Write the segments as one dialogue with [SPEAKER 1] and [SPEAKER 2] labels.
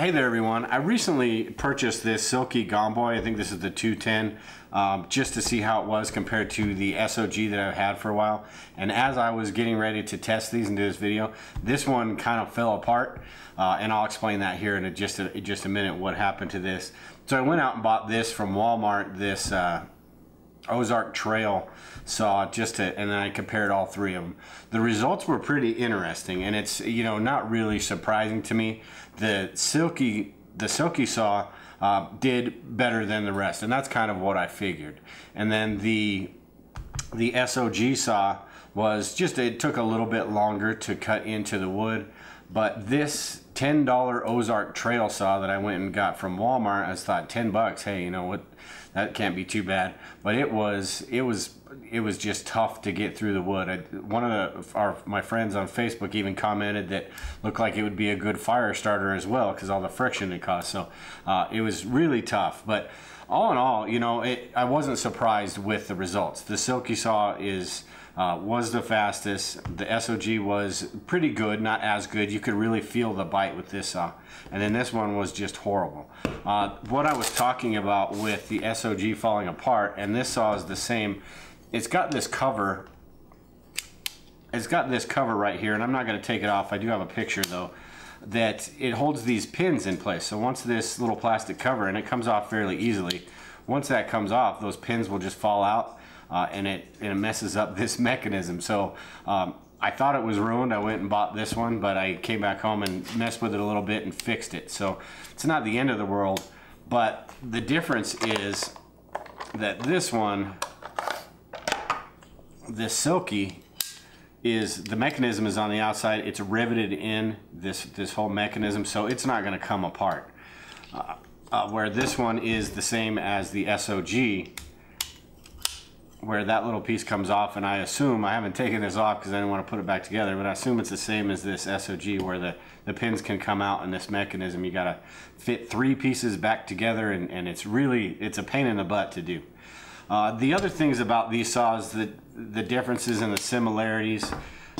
[SPEAKER 1] Hey there everyone. I recently purchased this Silky Gomboy. I think this is the 210 um, just to see how it was compared to the SOG that I've had for a while. And as I was getting ready to test these and do this video, this one kind of fell apart. Uh, and I'll explain that here in a, just, a, just a minute what happened to this. So I went out and bought this from Walmart, this uh, Ozark Trail saw just to, and then I compared all three of them. The results were pretty interesting, and it's you know not really surprising to me. The silky the silky saw uh, did better than the rest, and that's kind of what I figured. And then the the SOG saw was just it took a little bit longer to cut into the wood, but this $10 Ozark trail saw that I went and got from Walmart, I thought 10 bucks, hey, you know what, that can't be too bad. But it was, it was, it was just tough to get through the wood. I, one of the, our, my friends on Facebook even commented that looked like it would be a good fire starter as well because all the friction it caused. So uh, it was really tough. But all in all, you know, it, I wasn't surprised with the results. The Silky Saw is, uh, was the fastest. The SOG was pretty good, not as good. You could really feel the bite with this saw. And then this one was just horrible. Uh, what I was talking about with the SOG falling apart, and this saw is the same. It's got this cover. It's got this cover right here, and I'm not going to take it off. I do have a picture though that it holds these pins in place. So once this little plastic cover, and it comes off fairly easily, once that comes off, those pins will just fall out uh, and, it, and it messes up this mechanism. So um, I thought it was ruined. I went and bought this one, but I came back home and messed with it a little bit and fixed it. So it's not the end of the world, but the difference is that this one, this Silky, is the mechanism is on the outside. It's riveted in this this whole mechanism, so it's not going to come apart. Uh, uh, where this one is the same as the SOG, where that little piece comes off and I assume, I haven't taken this off because I didn't want to put it back together, but I assume it's the same as this SOG where the, the pins can come out in this mechanism. You got to fit three pieces back together and, and it's really, it's a pain in the butt to do. Uh, the other things about these saws, that the differences and the similarities,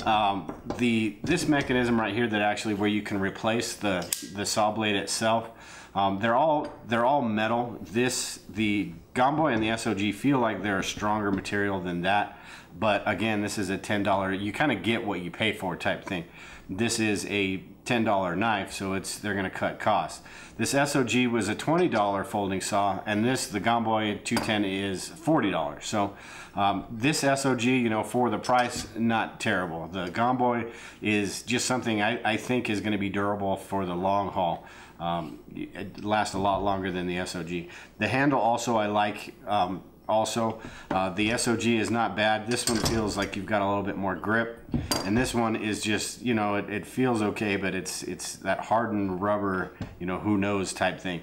[SPEAKER 1] um, the this mechanism right here that actually where you can replace the, the saw blade itself, um, they're all they're all metal. This the Gomboy and the SOG feel like they're a stronger material than that. But again, this is a $10, you kind of get what you pay for type thing. This is a $10 knife, so it's they're gonna cut costs. This SOG was a $20 folding saw, and this, the Gomboy 210 is $40. So um, this SOG, you know, for the price, not terrible. The Gomboy is just something I, I think is gonna be durable for the long haul. Um, it lasts a lot longer than the SOG. The handle also I like um, also. Uh, the SOG is not bad. This one feels like you've got a little bit more grip. And this one is just, you know, it, it feels okay, but it's, it's that hardened rubber, you know, who knows type thing.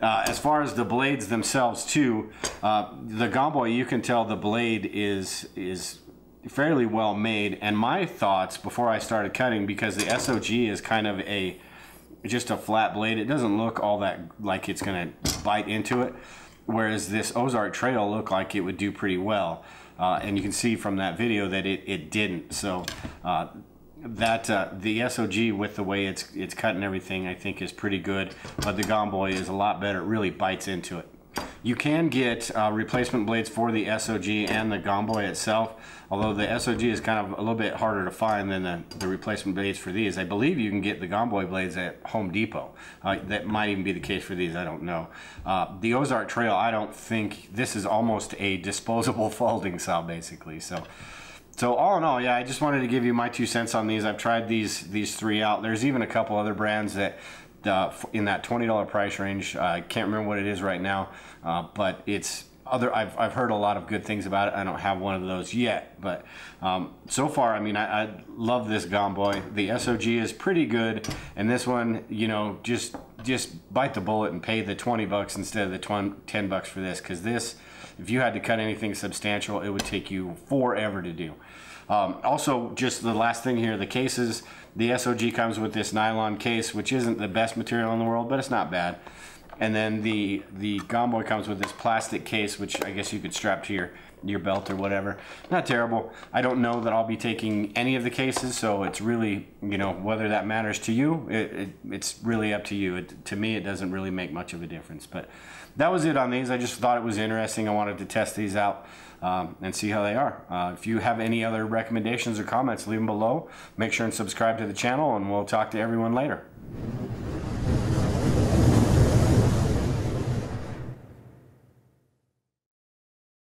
[SPEAKER 1] Uh, as far as the blades themselves too, uh, the Gomboy, you can tell the blade is, is fairly well made. And my thoughts before I started cutting, because the SOG is kind of a, just a flat blade. It doesn't look all that like it's to bite into it. Whereas this Ozark Trail looked like it would do pretty well. Uh, and you can see from that video that it, it didn't. So uh, that uh, the SOG with the way it's it's cut and everything I think is pretty good. But the Gomboy is a lot better. It really bites into it. You can get uh, replacement blades for the SOG and the Gomboy itself, although the SOG is kind of a little bit harder to find than the, the replacement blades for these. I believe you can get the Gomboy blades at Home Depot. Uh, that might even be the case for these, I don't know. Uh, the Ozark Trail, I don't think, this is almost a disposable folding saw basically. So. So all in all, yeah, I just wanted to give you my two cents on these. I've tried these these three out. There's even a couple other brands that uh, in that $20 price range. I can't remember what it is right now, uh, but it's other. I've, I've heard a lot of good things about it. I don't have one of those yet, but um, so far, I mean, I, I love this Gomboy. The SOG is pretty good, and this one, you know, just just bite the bullet and pay the 20 bucks instead of the 20, 10 bucks for this, because this, if you had to cut anything substantial, it would take you forever to do. Um, also, just the last thing here, the cases, the SOG comes with this nylon case, which isn't the best material in the world, but it's not bad. And then the, the Gomboy comes with this plastic case, which I guess you could strap to your your belt or whatever. Not terrible. I don't know that I'll be taking any of the cases, so it's really, you know, whether that matters to you, it, it, it's really up to you. It, to me, it doesn't really make much of a difference. But that was it on these. I just thought it was interesting. I wanted to test these out um, and see how they are. Uh, if you have any other recommendations or comments, leave them below. Make sure and subscribe to the channel, and we'll talk to everyone later.